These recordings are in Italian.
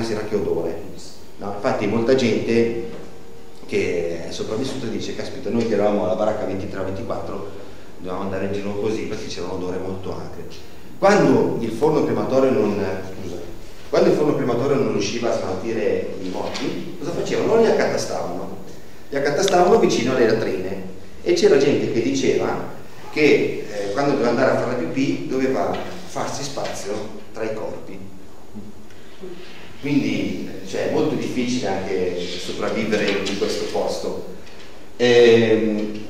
mattina, sera che odore. No? Infatti molta gente che è sopravvissuta dice, caspita, noi che eravamo alla baracca 23-24 dovevamo andare in giro così perché c'era un odore molto acre. Quando il forno crematorio non, scusa, quando il forno crematorio non riusciva a smaltire i morti, cosa facevano? Li accatastavano. Li accatastavano vicino alle latrine e c'era gente che diceva che eh, quando doveva andare a fare la pipì doveva farsi spazio. Quindi cioè, è molto difficile anche sopravvivere in questo posto. E, ehm,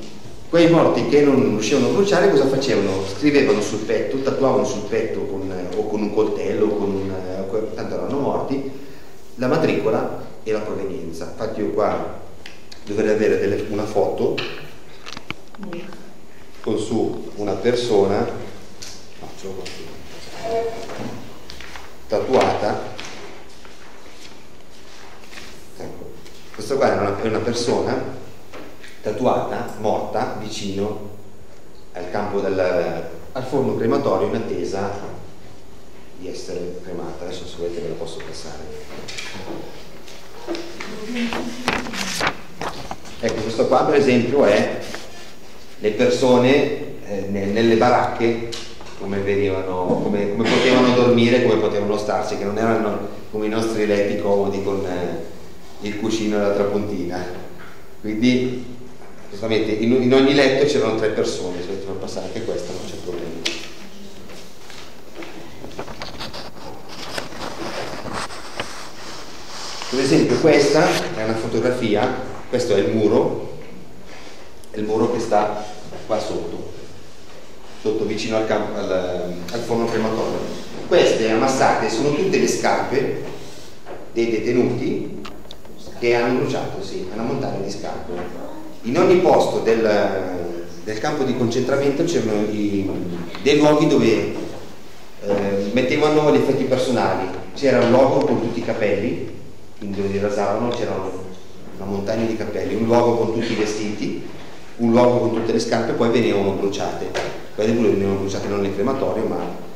quei morti che non riuscivano a bruciare cosa facevano? Scrivevano sul petto, tatuavano sul petto con, o con un coltello, o con un, tanto erano morti, la matricola e la provenienza. Infatti io qua dovrei avere delle, una foto con su una persona no, tatuata ecco. Questa qua è una, è una persona tatuata, morta, vicino al campo del al forno crematorio in attesa di essere cremata. Adesso se volete ve la posso passare. Ecco questo qua per esempio è le persone eh, nelle baracche come, venivano, come, come, potevano dormire, come potevano starci, che non erano come i nostri letti comodi con eh, il cuscino e la trapuntina. Quindi, giustamente, in, in ogni letto c'erano tre persone, se far passare anche questa non c'è problema. Per esempio questa è una fotografia, questo è il muro è il muro che sta qua sotto, sotto vicino al, campo, al, al forno crematorio. Queste ammassate sono tutte le scarpe dei detenuti che hanno bruciato, sì, una montagna di scarpe. In ogni posto del, del campo di concentramento c'erano dei luoghi dove eh, mettevano gli effetti personali. C'era un luogo con tutti i capelli, dove li rasavano, c'era una montagna di capelli, un luogo con tutti i vestiti, un luogo con tutte le scarpe poi venivano bruciate quelle pure venivano bruciate non nel crematorio ma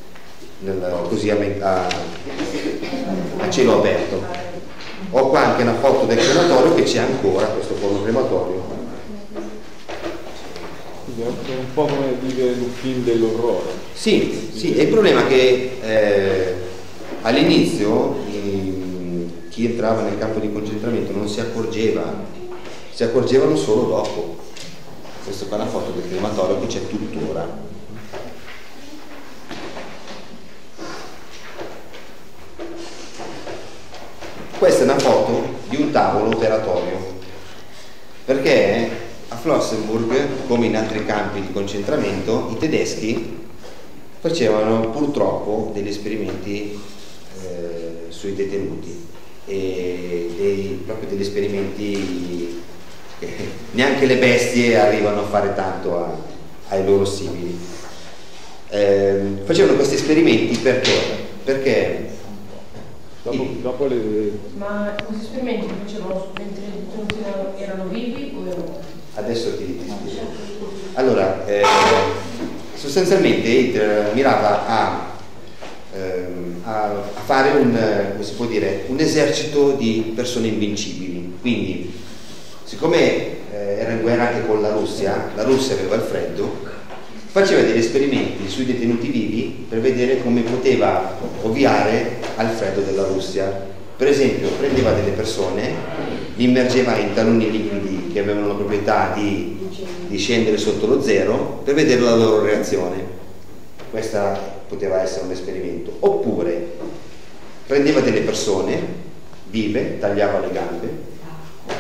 nel, così a, a, a, cielo aperto ho qua anche una foto del crematorio che c'è ancora questo forno crematorio. È un po' come vivere un film dell'orrore. Sì, sì, il problema è che eh, all'inizio chi entrava nel campo di concentramento non si accorgeva si accorgevano solo dopo. Questa qua è una foto del crematorio che c'è tuttora questa è una foto di un tavolo operatorio perché a Flossenburg come in altri campi di concentramento i tedeschi facevano purtroppo degli esperimenti eh, sui detenuti e dei, proprio degli esperimenti neanche le bestie arrivano a fare tanto a, ai loro simili. Eh, facevano questi esperimenti perché? Perché dopo, dopo le... Ma questi esperimenti li facevano mentre i detenuti erano vivi o erano Adesso ti, ti spiego. Allora, eh, sostanzialmente Hitler mirava a, ehm, a, a fare un, dire, un esercito di persone invincibili, quindi siccome eh, era in guerra anche con la Russia, la Russia aveva il freddo, faceva degli esperimenti sui detenuti vivi per vedere come poteva ovviare al freddo della Russia. Per esempio prendeva delle persone, li immergeva in taloni liquidi che avevano la proprietà di, di scendere sotto lo zero per vedere la loro reazione. Questo poteva essere un esperimento. Oppure prendeva delle persone vive, tagliava le gambe,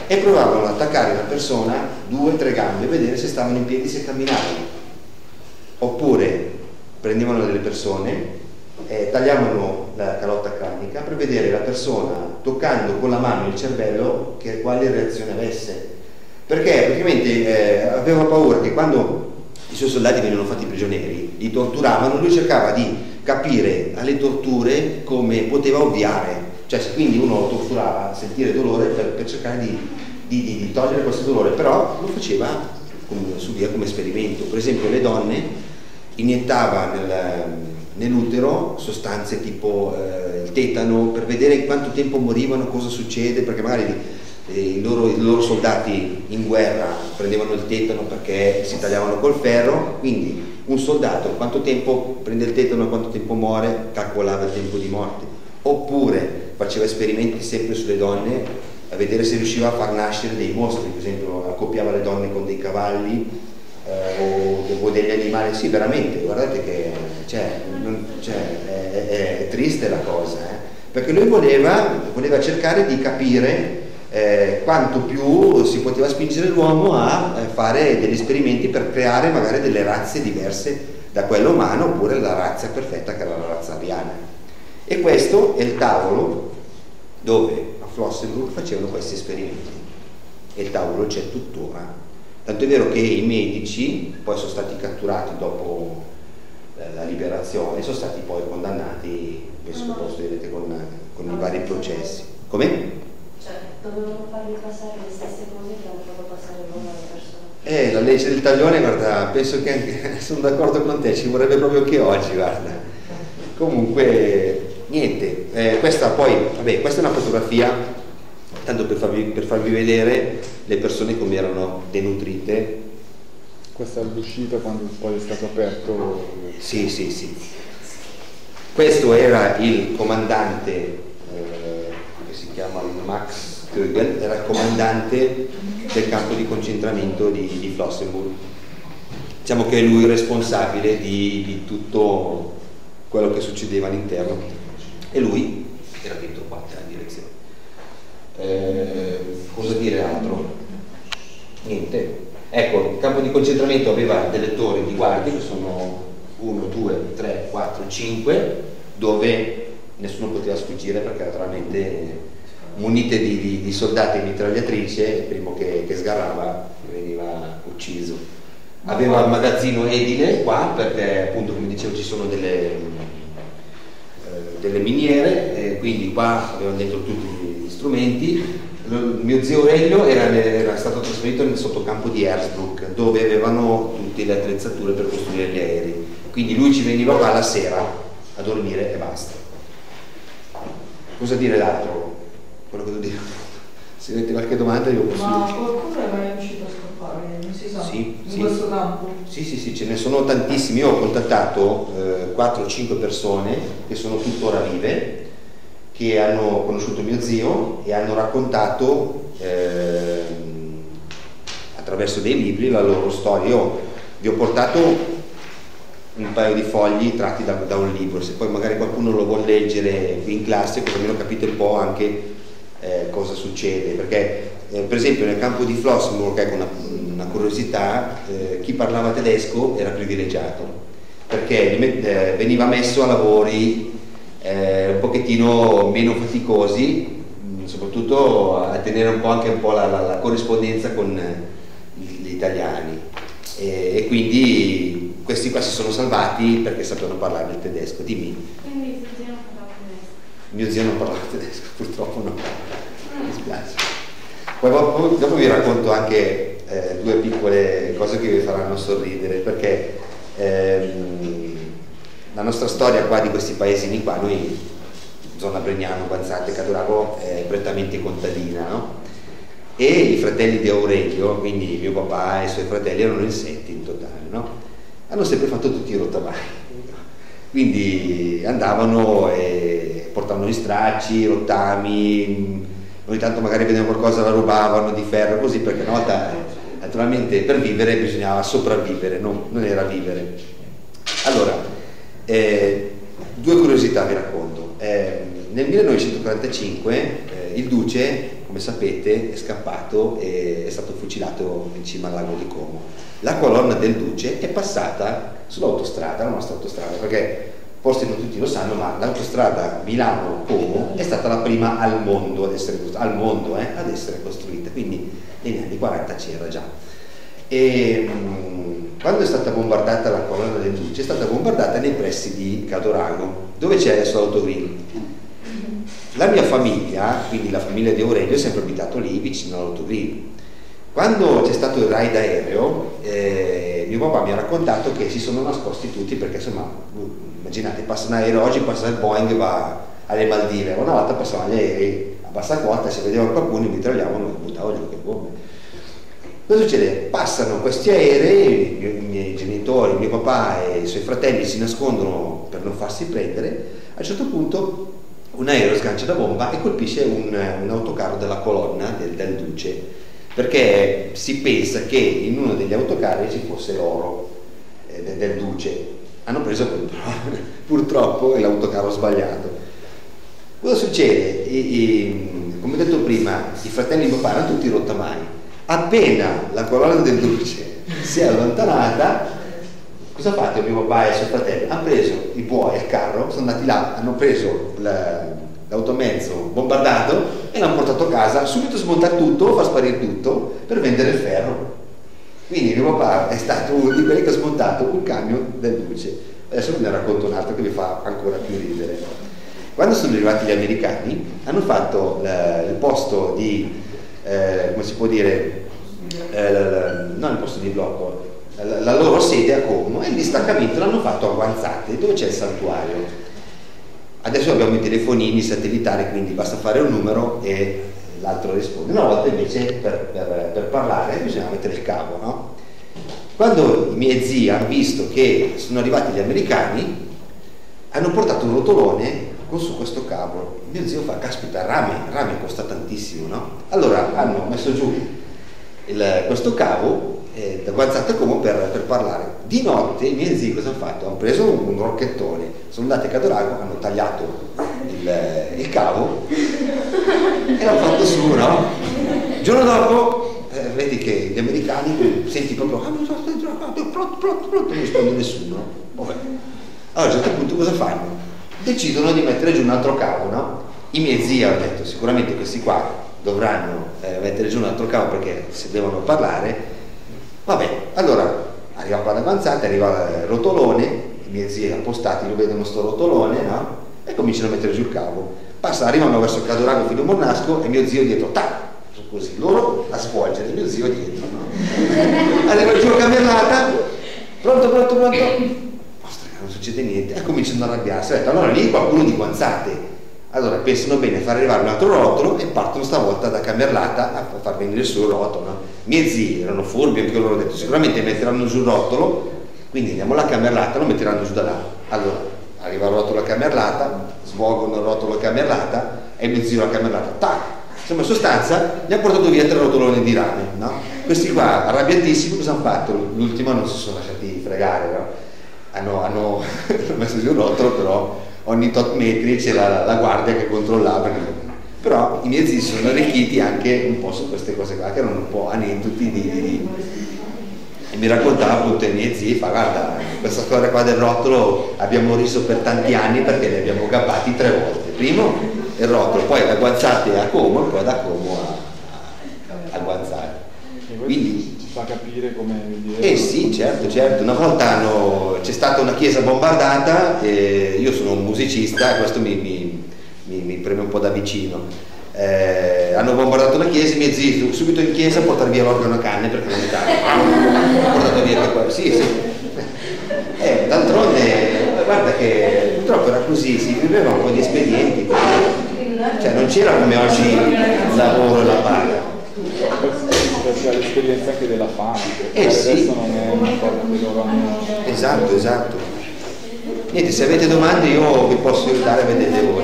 e provavano ad attaccare la persona due o tre gambe vedere se stavano in piedi, se camminavano. Oppure prendevano delle persone, eh, tagliavano la calotta cranica per vedere la persona toccando con la mano il cervello che, quale reazione avesse. Perché praticamente eh, aveva paura che quando i suoi soldati venivano fatti prigionieri, li torturavano, lui cercava di capire alle torture come poteva ovviare cioè se quindi uno torturava sentire dolore per, per cercare di, di, di, di, togliere questo dolore, però lo faceva come, su via come esperimento. Per esempio le donne iniettava nel, nell'utero sostanze tipo eh, il tetano per vedere quanto tempo morivano, cosa succede, perché magari eh, i, loro, i, loro, soldati in guerra prendevano il tetano perché si tagliavano col ferro, quindi un soldato quanto tempo prende il tetano, quanto tempo muore, calcolava il tempo di morte, oppure faceva esperimenti sempre sulle donne a vedere se riusciva a far nascere dei mostri, per esempio accoppiava le donne con dei cavalli eh, o, o, degli animali, sì veramente, guardate che cioè, non, cioè, è, è, triste la cosa, eh? perché lui voleva, voleva, cercare di capire eh, quanto più si poteva spingere l'uomo a eh, fare degli esperimenti per creare magari delle razze diverse da quella umana oppure la razza perfetta che era la razza ariana. E questo è il tavolo dove a Flossenburg facevano questi esperimenti e il tavolo c'è tuttora. Tanto è vero che i medici poi sono stati catturati dopo la liberazione sono stati poi condannati, penso che posto vedete con, con i vari processi. Come? Cioè, dovevano fargli passare le stesse cose che hanno fatto passare loro alle persone. Eh, la legge del taglione, guarda, penso che anche, sono d'accordo con te, ci vorrebbe proprio che oggi, guarda. Comunque, niente, eh, questa poi, vabbè, questa è una fotografia, tanto per farvi, per farvi vedere le persone come erano denutrite. Questa è l'uscita quando poi è stato aperto. Sì, sì, sì. Questo era il comandante, eh, che si chiama Max Kögel, era il comandante del campo di concentramento di, di Flossenburg. Diciamo che è lui il responsabile di, di tutto quello che succedeva all'interno e lui era dentro qua nella direzione. Eh, cosa dire altro? Niente. Ecco, il campo di concentramento aveva delle torri di guardie che sono 1, 2, 3, 4, 5, dove nessuno poteva sfuggire perché naturalmente munite di, di, di soldati e mitragliatrice, il primo che, che sgarrava veniva ucciso. Aveva il magazzino edile qua perché appunto come dicevo ci sono delle delle miniere, eh, quindi qua avevano dentro tutti gli strumenti. Mio zio Aurelio era, era stato trasferito nel sottocampo di Hersbruck, dove avevano tutte le attrezzature per costruire gli aerei. Quindi lui ci veniva qua la sera a dormire e basta. Cosa dire d'altro? Quello che devo dire. Se avete qualche domanda io posso Ma qualcuno è mai riuscito a scappare, non si sa, sì, in sì. questo campo? Sì, sì, sì, ce ne sono tantissimi. Io ho contattato eh, 4-5 persone che sono tuttora vive, che hanno conosciuto mio zio e hanno raccontato eh, attraverso dei libri la loro storia. Io vi ho portato un paio di fogli tratti da, da un libro, se poi magari qualcuno lo vuole leggere qui in classe, così almeno capite un po' anche eh, cosa succede, perché eh, per esempio nel campo di Flossenburg, ecco una, una curiosità, eh, chi parlava tedesco era privilegiato, perché eh, veniva messo a lavori eh, un pochettino meno faticosi, mm, soprattutto a tenere un po' anche un po' la, la, la corrispondenza con gli italiani e, e, quindi questi qua si sono salvati perché sapevano parlare il tedesco. Dimmi. Quindi zio non parlava tedesco? Mio zio non parlava tedesco, purtroppo no. Mi dispiace. Poi dopo vi racconto anche eh, due piccole cose che vi faranno sorridere, perché ehm, la nostra storia qua di questi paesini qua, noi, zona Bregnano, Guanzate, Cadurago, è prettamente contadina, no? E i fratelli di Aurelio, quindi mio papà e i suoi fratelli erano in sette in totale, no? Hanno sempre fatto tutti i rottamai. Quindi andavano e portavano gli stracci, rottami, ogni tanto magari vedevano qualcosa la rubavano di ferro così perché una volta naturalmente per vivere bisognava sopravvivere non, non era vivere allora eh, due curiosità vi racconto. Eh, nel 1945 eh, il duce come sapete è scappato e è stato fucilato in cima al lago di Como. La colonna del duce è passata sull'autostrada la nostra autostrada perché forse non tutti lo sanno, ma l'autostrada Milano-Como è stata la prima al mondo, ad essere, al mondo, eh, ad essere costruita, quindi negli anni 40 c'era già. E, quando è stata bombardata la colonna del Duce, è stata bombardata nei pressi di Cadorago, dove c'è adesso l'autogrill. La mia famiglia, quindi la famiglia di Aurelio, è sempre abitato lì vicino all'autogrill. Quando c'è stato il raid aereo, eh, mio papà mi ha raccontato che si sono nascosti tutti perché insomma, immaginate, passa un aereo oggi, passa il Boeing va alle Maldive, una volta passavano gli aerei a bassa quota, se vedevano qualcuno mi mitragliavano e buttavano che bombe. Cosa succede? Passano questi aerei, i miei genitori, mio papà e i suoi fratelli si nascondono per non farsi prendere, a un certo punto un aereo sgancia la bomba e colpisce un, un autocarro della colonna del, del Duce, perché si pensa che in uno degli autocarri ci fosse l'oro eh, del, del Duce. Hanno preso purtroppo l'autocarro sbagliato. Cosa succede? I, i, come detto prima, i fratelli di mio padre erano tutti rottamai Appena la colonna del Duce si è allontanata, cosa ha fatto mio papà e i suoi fratelli? Hanno preso i buoi, il carro, sono andati là, hanno preso l'automezzo bombardato e l'hanno portato a casa, subito smontato tutto, far sparire tutto per vendere il ferro. Quindi mio papà è stato uno di quelli che ha smontato un camion del Duce. Adesso ve ne racconto un altro che mi fa ancora più ridere. Quando sono arrivati gli americani hanno fatto il posto di eh, come si può dire, eh, non il posto di blocco, la, la, loro sede a Como e il distaccamento l'hanno fatto a Guanzate, dove c'è il santuario. Adesso abbiamo i telefonini satellitari, quindi basta fare un numero e l'altro risponde. Una volta invece per, per, per parlare bisogna mettere il cavo, no? Quando i miei zii hanno visto che sono arrivati gli americani, hanno portato un rotolone su questo cavo. Mio zio fa, caspita, rame, rame costa tantissimo, no? Allora hanno messo giù il, questo cavo eh, da guazzata come per, per, parlare. Di notte i miei zii cosa hanno fatto? Hanno preso un, un rocchettone, sono andati a Cadolago, hanno tagliato il, il cavo e l'hanno fatto su, no? Il giorno dopo eh, vedi che gli americani senti proprio ah, pronto, pronto, pronto, non risponde nessuno. Vabbè. Allora a un certo punto cosa fanno? Decidono di mettere giù un altro cavo, no? I miei zii hanno detto sicuramente questi qua dovranno eh, mettere giù un altro cavo perché se devono parlare, vabbè, allora arriva qua avanzata, arriva il rotolone, i miei zii appostati lo vedono sto rotolone, no? E cominciano a mettere giù il cavo. Passa, arrivano verso il Cadorago fino a Mornasco e mio zio dietro, tac, così, loro a svolgere, mio zio dietro, no? Arriva giù la camminata, pronto, pronto, pronto, succede niente, e cominciano ad arrabbiarsi. Detto, allora lì qualcuno di guanzate. Allora pensano bene a far arrivare un altro rotolo e partono stavolta da Camerlata a far venire su il rotolo. No? Miei zii erano furbi anche loro hanno detto sicuramente metteranno giù il rotolo, quindi andiamo alla Camerlata, lo metteranno giù da là. Allora arriva il rotolo a Camerlata, svolgono il rotolo a Camerlata e mio zio a Camerlata, tac! Insomma, in sostanza gli ha portato via tre rotoloni di rame. No? Questi qua, arrabbiatissimi, cosa hanno fatto? L'ultimo non si sono lasciati fregare, no? Hanno, hanno messo giù un rotolo, però ogni tot metri c'era la, la guardia che controllava. Però i miei zii sono arricchiti anche un po' su queste cose qua, che erano un po' aneddoti di, di, e mi raccontava appunto i miei zii, fa guarda, questa storia qua del rotolo abbiamo riso per tanti anni perché li abbiamo gabbati tre volte. Primo il rotolo, poi da Guanzate a Como e poi da Como a, a, a Guanzate. Quindi fa capire come dire. Eh sì, certo, certo. Una volta hanno, c'è stata una chiesa bombardata, e io sono un musicista e questo mi, mi, mi, mi preme un po' da vicino. Eh, hanno bombardato la chiesa, i miei zii subito in chiesa a portare via l'organo a canne perché non mi portato via anche qua. Sì, sì. Eh, d'altronde, guarda che purtroppo era così, si viveva un po' di espedienti, cioè non c'era come oggi il lavoro e la paga c'è l'esperienza anche della fama, eh sì. adesso non è una cosa che loro hanno. Esatto, esatto. Niente, se avete domande io vi posso aiutare, vedete voi.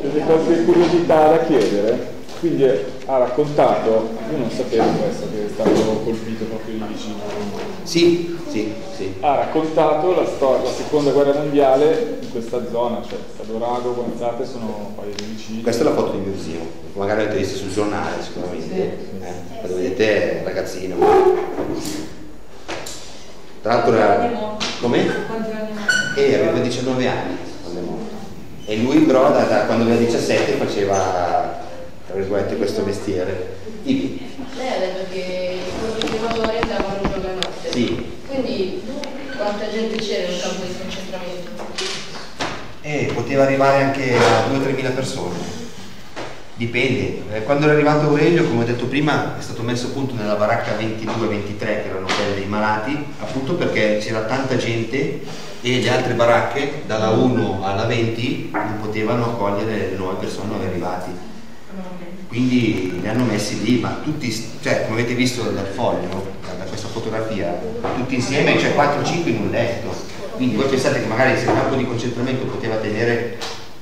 Avete qualche curiosità da chiedere? Quindi ha raccontato, io non sapevo questo, che è stato colpito proprio lì vicino. Sì, sì, sì. Ha raccontato la, storia, la seconda guerra mondiale in questa zona, cioè Stadorago, Guanzate sono paesi vicini. Questa è la foto di mio zio, magari l'avete vista sul giornale sicuramente, sì. eh? quando vedete ragazzino. Tra l'altro era... Come? Eh, aveva 19 anni quando è morto. E lui però da, da quando aveva 17 faceva tra virgolette, questo mestiere. Ivi. Lei ha detto che i conservatori andavano giorno e notte. Sì. Quindi quanta gente c'era nel campo di concentramento? Eh, poteva arrivare anche a 2-3 mila persone. Dipende, Eh, quando era arrivato Aurelio, come ho detto prima, è stato messo appunto nella baracca 22-23, che erano quelle dei malati, appunto perché c'era tanta gente e le altre baracche, dalla 1 alla 20, non potevano accogliere le nuove persone nuovi arrivati. Quindi li hanno messi lì, ma tutti, cioè come avete visto dal foglio, fotografia, tutti insieme, cioè 4-5 in un letto. Quindi voi pensate che magari se il campo di concentramento poteva tenere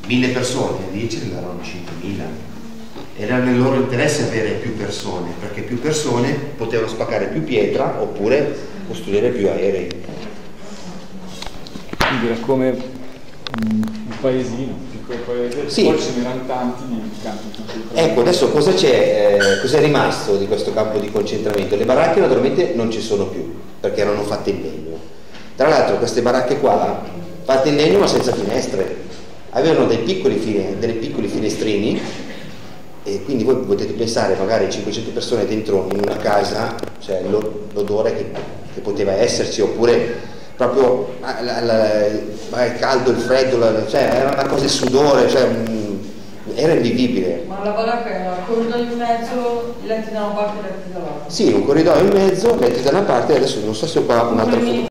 1000 persone, lì ce ne erano 5000. Era nel loro interesse avere più persone, perché più persone potevano spaccare più pietra oppure costruire più aerei. Quindi era come un paesino, piccolo paese, Sì. poi ce n'erano tanti di campi di concentramento. Ecco, adesso cosa c'è, eh, cos'è rimasto di questo campo di concentramento? Le baracche naturalmente non ci sono più, perché erano fatte in legno. Tra l'altro queste baracche qua, fatte in legno ma senza finestre, avevano dei piccoli fine- delle piccoli finestrini e quindi voi potete pensare magari 500 persone dentro in una casa, cioè lo- l'odore che, che poteva esserci, oppure proprio il caldo, il freddo, cioè era una cosa di sudore, cioè, mm, era invivibile. Ma la baracca era corridoio in mezzo, letti da una parte e letti dall'altra. Sì, un corridoio in mezzo, metti da una parte, adesso non so se ho qua un'altra foto.